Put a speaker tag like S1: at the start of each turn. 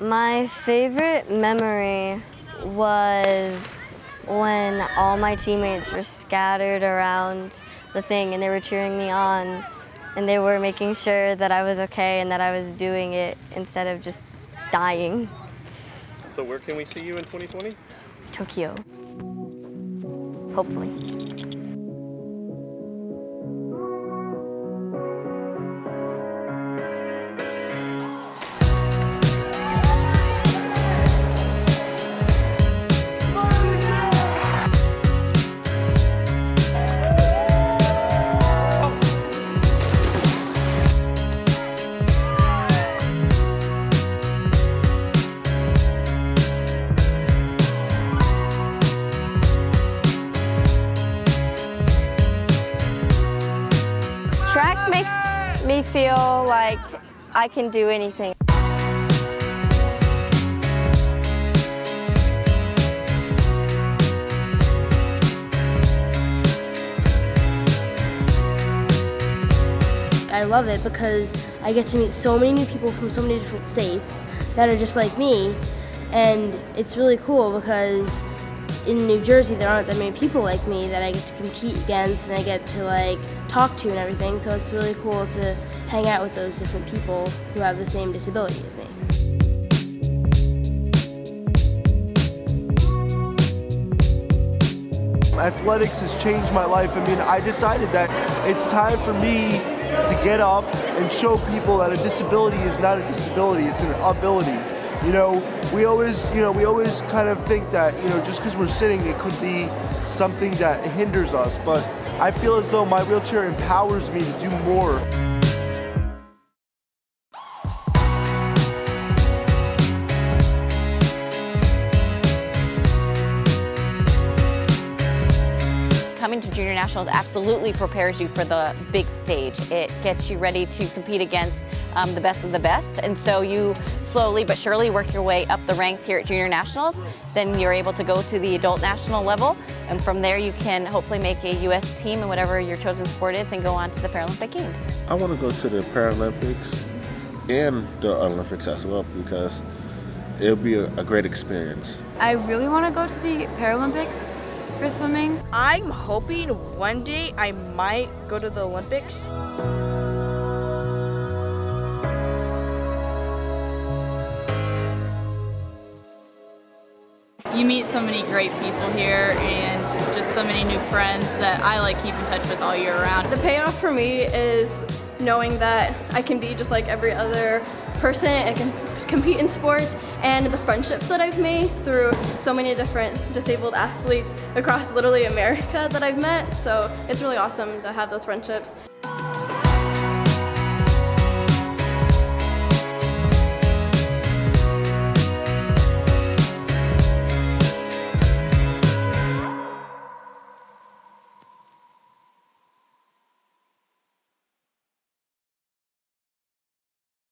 S1: My favorite memory was when all my teammates were scattered around the thing and they were cheering me on and they were making sure that I was okay and that I was doing it instead of just dying.
S2: So where can we see you in 2020?
S1: Tokyo. Hopefully. Me feel like I can do anything.
S3: I love it because I get to meet so many new people from so many different states that are just like me. And it's really cool because in New Jersey there aren't that many people like me that I get to compete against and I get to like talk to and everything. So it's really cool to hang out with those different people who have the same disability as me.
S4: Athletics has changed my life. I mean, I decided that it's time for me to get up and show people that a disability is not a disability, it's an ability. You know, we always, you know, we always kind of think that, you know, just because we're sitting, it could be something that hinders us. But I feel as though my wheelchair empowers me to do more.
S5: Coming to junior nationals absolutely prepares you for the big stage. It gets you ready to compete against um, the best of the best. And so you slowly but surely work your way up the ranks here at junior nationals. Then you're able to go to the adult national level. And from there you can hopefully make a U.S. team in whatever your chosen sport is and go on to the Paralympic Games.
S6: I want to go to the Paralympics and the Olympics as well because it'll be a, a great experience.
S7: I really want to go to the Paralympics for swimming.
S8: I'm hoping one day I might go to the Olympics.
S9: You meet so many great people here and just so many new friends that I like keep in touch with all year round.
S10: The payoff for me is knowing that I can be just like every other person and can compete in sports and the friendships that I've made through so many different disabled athletes across literally America that I've met. So it's really awesome to have those friendships.